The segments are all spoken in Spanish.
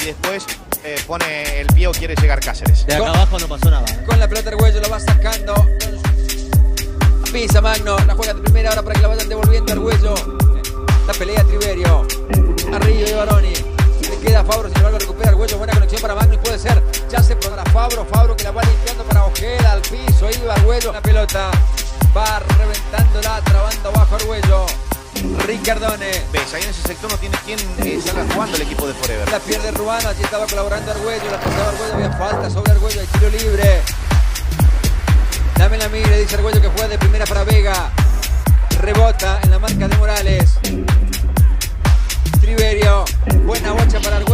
y después eh, pone el pie o quiere llegar Cáceres. De acá abajo no pasó nada. ¿eh? Con la pelota Argüello lo va sacando. Pisa Magno, la juega de primera ahora para que la vayan devolviendo Argüello. La pelea Triverio. Arriba y Baroni. Le queda a Fabro, sin embargo recupera Argüello. Buena conexión para Magno y puede ser. Ya se para Fabro, Fabro que la va limpiando para Ojeda al piso. Ahí va Argüello. La pelota va reventándola, trabando abajo Argüello. Ricardone. Ves, ahí en ese sector no tiene quien eh, salga jugando el equipo de Forever. La pierde Ruano, allí estaba colaborando Argüello, la pasaba Argüello, había falta sobre Argüello, hay tiro libre. Dame la mire, dice Argüello que juega de primera para Vega. Rebota en la marca de Morales. Triverio, buena bocha para Argüello,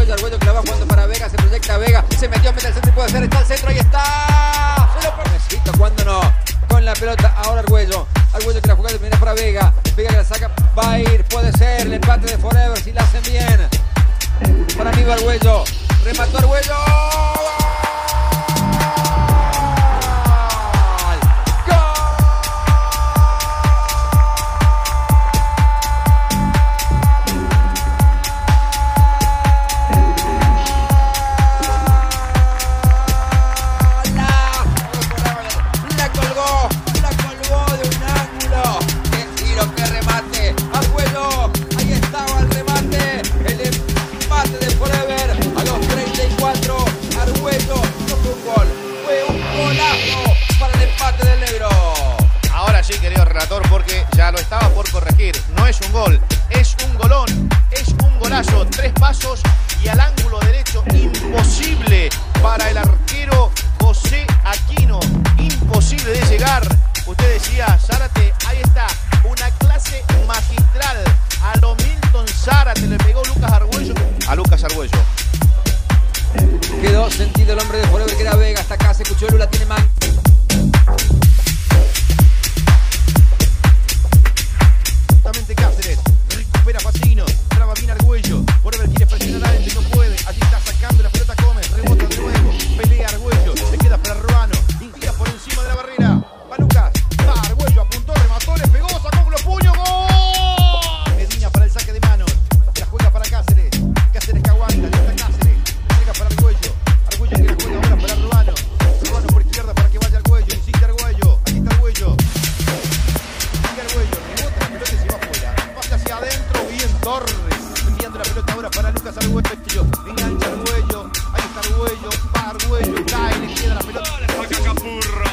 Magistral. A lo Milton Zárate le pegó Lucas Argüello. A Lucas Argüello. Quedó sentido el hombre de Forever que era Vega. Hasta acá se escuchó la tiene man. Torres. Enviando la pelota ahora para Lucas Argüello. Este Engancha Argüello. Ahí está Argüello. Va Argüello. Cae, le queda la pelota. Saca Capurro.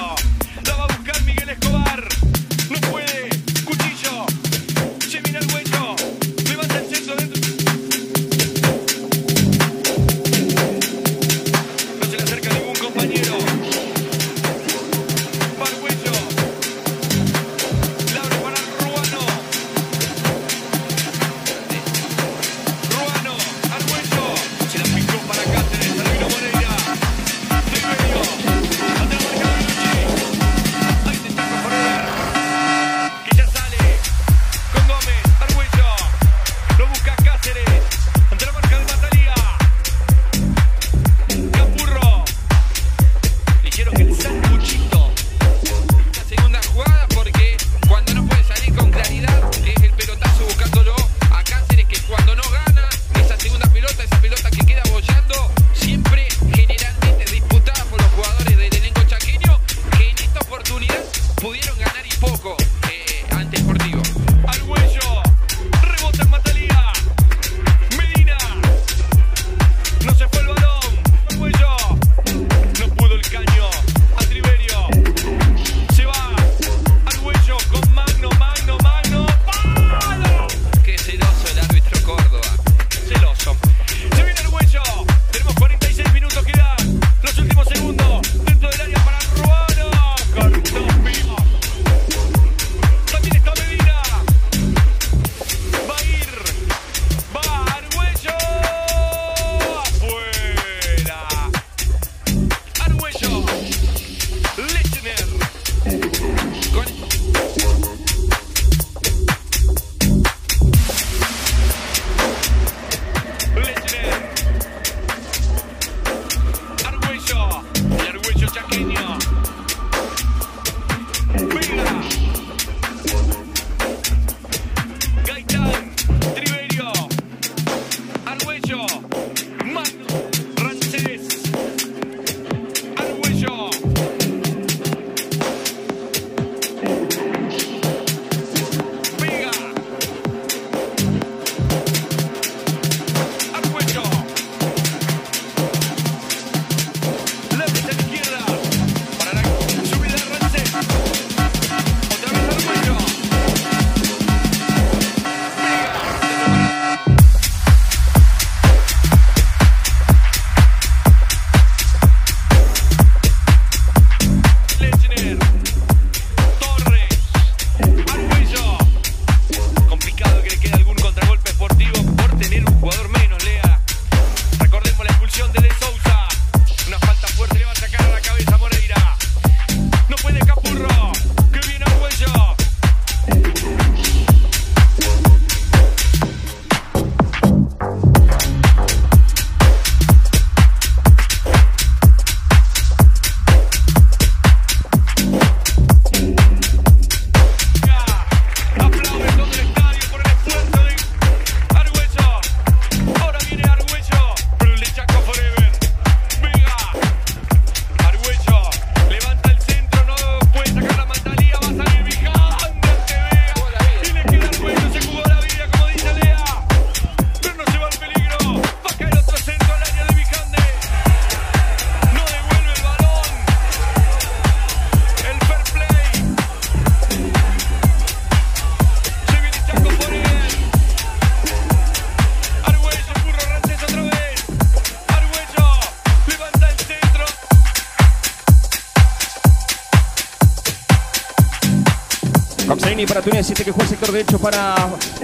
Para Túnez, siete que juega el sector derecho para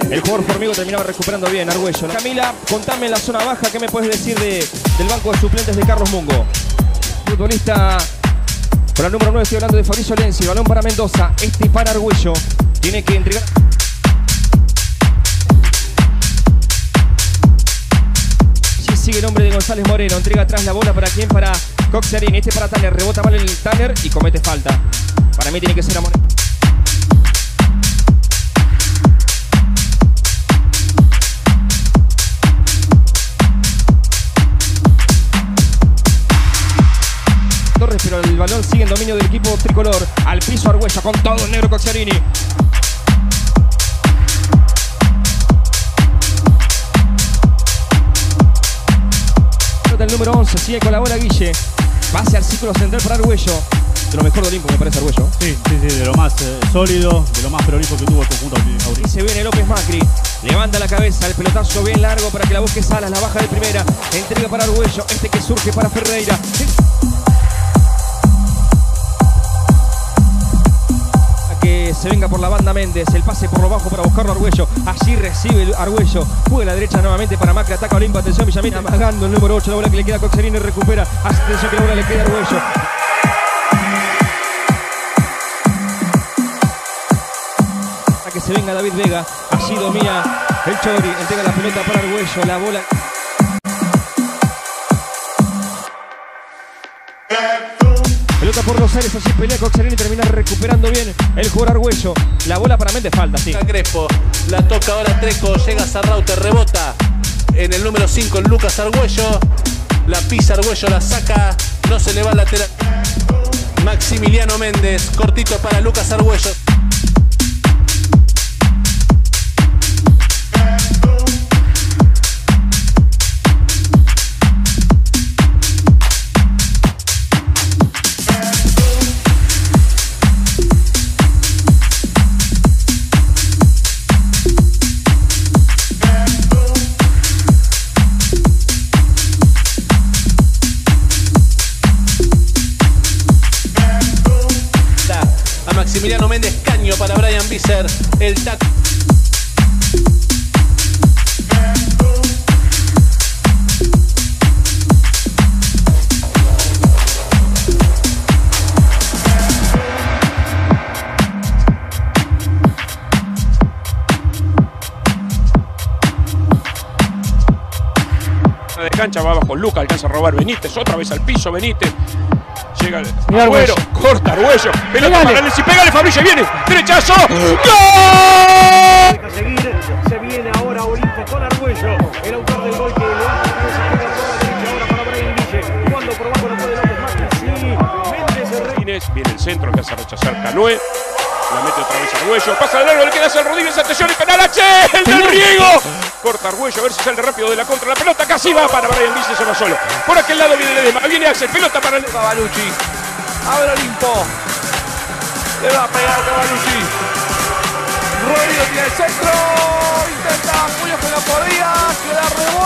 el jugador Formigo, terminaba recuperando bien Argüello. Camila, contame en la zona baja, ¿qué me puedes decir de, del banco de suplentes de Carlos Mungo? Futbolista con el número 9, estoy hablando de Fabricio Lenzi, balón para Mendoza, este para Argüello, tiene que entregar... Sigue el hombre de González Moreno, entrega atrás la bola para quién, para Coxarini, este para Tanner, rebota mal el Tanner y comete falta. Para mí tiene que ser a balón sigue en dominio del equipo tricolor. Al piso Argüello con todo el negro Coxarini. Pelota el número 11, sigue con la bola Guille. Pase al círculo central para Argüello. De lo mejor de Olimpo, me parece Argüello. Sí, sí, sí, de lo más eh, sólido, de lo más prolijo que tuvo el conjunto Y se viene López Macri. Levanta la cabeza, el pelotazo bien largo para que la busque Salas, la baja de primera. Entrega para Argüello, este que surge para Ferreira. Que se venga por la banda Méndez, el pase por lo bajo para buscarlo Argüello. Allí recibe el Argüello, juega a la derecha nuevamente para Macri, ataca Olimpo, atención Villamil, amagando el número 8, la bola que le queda a Coxerini recupera. Hace atención que la bola le queda a Argüello. A que se venga David Vega, allí domina el Chori, entrega la pelota para Argüello, la bola. Pelota por los aires, allí pelea Coxerini, termina recuperando bien el jugador Argüello. La bola para Méndez falta, sí. Crespo, la toca ahora Treco, llega Sarraute, rebota en el número 5 Lucas Argüello, la pisa Argüello, la saca, no se le va al lateral. Maximiliano Méndez, cortito para Lucas Argüello. Maximiliano Méndez Caño para Brian Visser. El tac. de cancha va abajo Luca, alcanza a robar Benítez, otra vez al piso Benítez. Llega el Agüero, Arguello. corta Arguello, pelota Pegale. para Alessi, pégale Fabricio, viene, derechazo, ¡Gol! seguir. Se viene ahora Olimpo con Argüello. El autor del gol que la la derecha ahora para Brian Guille. Cuando por abajo no puede López Macri. Sí, Méndez Martínez, viene el centro que hace rechazar Canoe. La mete otra vez Arguello, pasa de largo, le queda hacia Rodríguez, atención y penal, Axel del Riego. Corta Arguello, a ver si sale rápido de la contra. La pelota casi va para Brian Vice, se va solo. Por aquel lado viene Ledesma, viene Axel, pelota para el... Cavalucci. Abre Olimpo. Le va a pegar Cavalucci. Rodrigo tiene el centro. Intenta Julio que no podía. Queda rebote.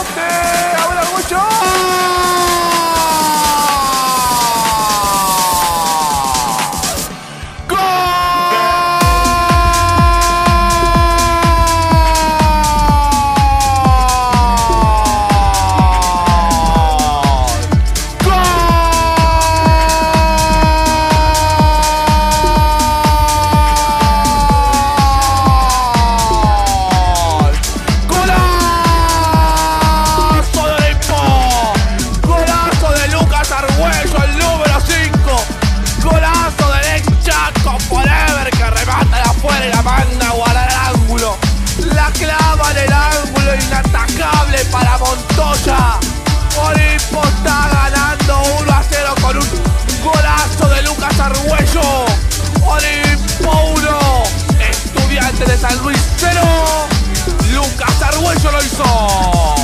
De San Luis 0. Lucas Argüello lo hizo.